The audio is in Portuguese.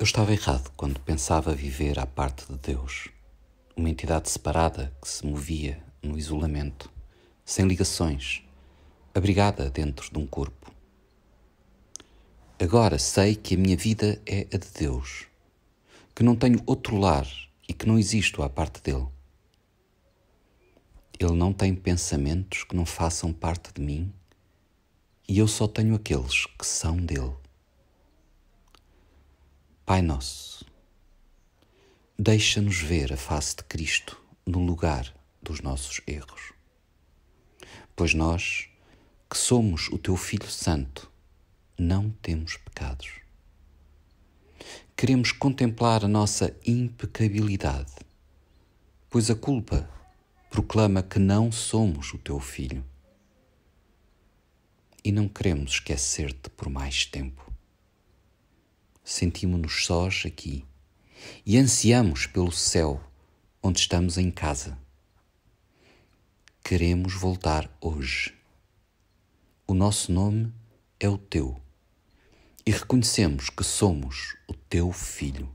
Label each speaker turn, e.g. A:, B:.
A: Eu estava errado quando pensava viver à parte de Deus, uma entidade separada que se movia no isolamento, sem ligações, abrigada dentro de um corpo. Agora sei que a minha vida é a de Deus, que não tenho outro lar e que não existo à parte dele. Ele não tem pensamentos que não façam parte de mim e eu só tenho aqueles que são dele. Pai Nosso, deixa-nos ver a face de Cristo no lugar dos nossos erros. Pois nós, que somos o Teu Filho Santo, não temos pecados. Queremos contemplar a nossa impecabilidade, pois a culpa proclama que não somos o Teu Filho. E não queremos esquecer-te por mais tempo sentimos-nos sós aqui e ansiamos pelo céu onde estamos em casa. Queremos voltar hoje. O nosso nome é o teu e reconhecemos que somos o teu filho.